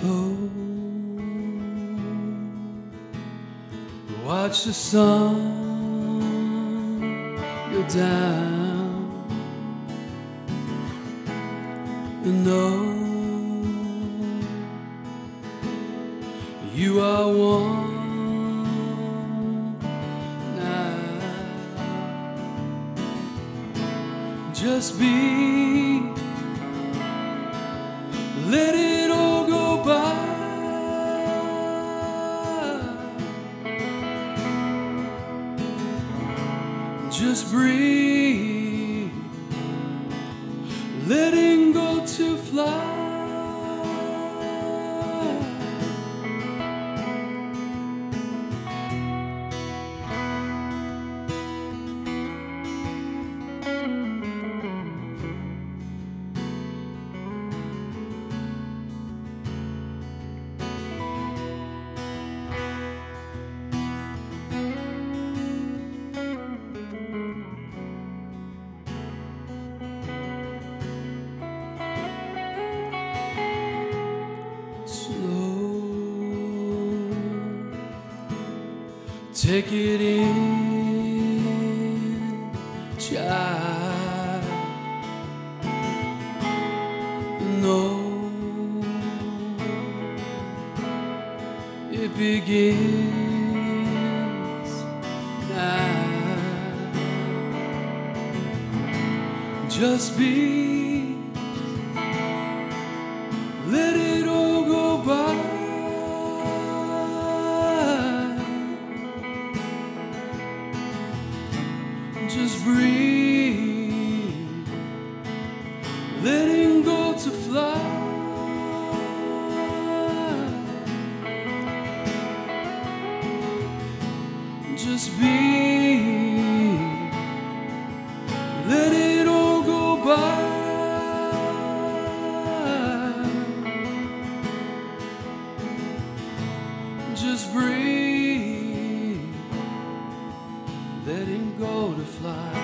Slow. Watch the sun go down. And know you are one now. Just be. Let it Just breathe, take it in, child. No, it begins now. Just be. Just breathe, letting go to fly. Just be, Just